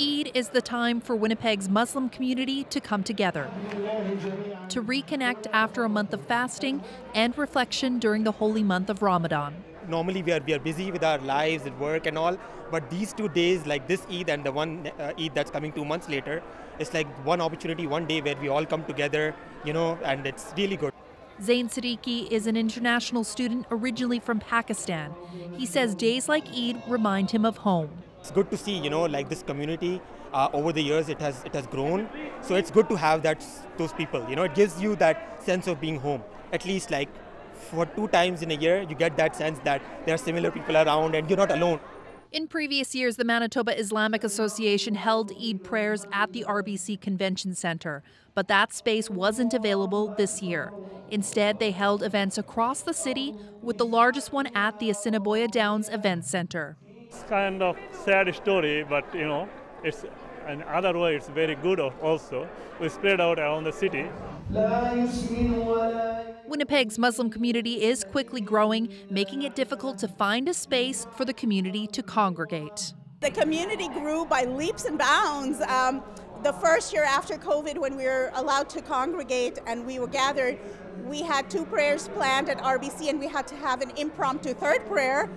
Eid is the time for Winnipeg's Muslim community to come together, to reconnect after a month of fasting and reflection during the holy month of Ramadan. Normally, we are, we are busy with our lives and work and all, but these two days, like this Eid and the one uh, Eid that's coming two months later, it's like one opportunity, one day where we all come together, you know, and it's really good. Zain Siddiqui is an international student originally from Pakistan. He says days like Eid remind him of home. It's good to see, you know, like this community. Uh, over the years, it has it has grown. So it's good to have that those people. You know, it gives you that sense of being home. At least like for two times in a year, you get that sense that there are similar people around and you're not alone. In previous years, the Manitoba Islamic Association held Eid prayers at the RBC Convention Centre, but that space wasn't available this year. Instead, they held events across the city, with the largest one at the Assiniboia Downs Event Centre. It's kind of sad story, but you know, it's in other way it's very good also. We spread out around the city. Winnipeg's Muslim community is quickly growing, making it difficult to find a space for the community to congregate. The community grew by leaps and bounds. Um, the first year after COVID, when we were allowed to congregate and we were gathered, we had two prayers planned at RBC and we had to have an impromptu third prayer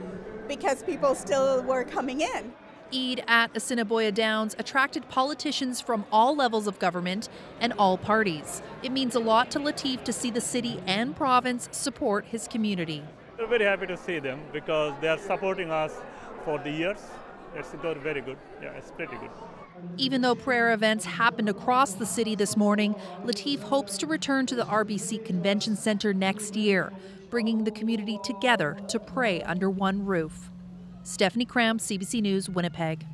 because people still were coming in. Eid at Assiniboia Downs attracted politicians from all levels of government and all parties. It means a lot to Latif to see the city and province support his community. We're very happy to see them because they are supporting us for the years. It's good, very good. Yeah, it's pretty good. Even though prayer events happened across the city this morning, Latif hopes to return to the RBC Convention Center next year bringing the community together to pray under one roof. Stephanie Cram, CBC News, Winnipeg.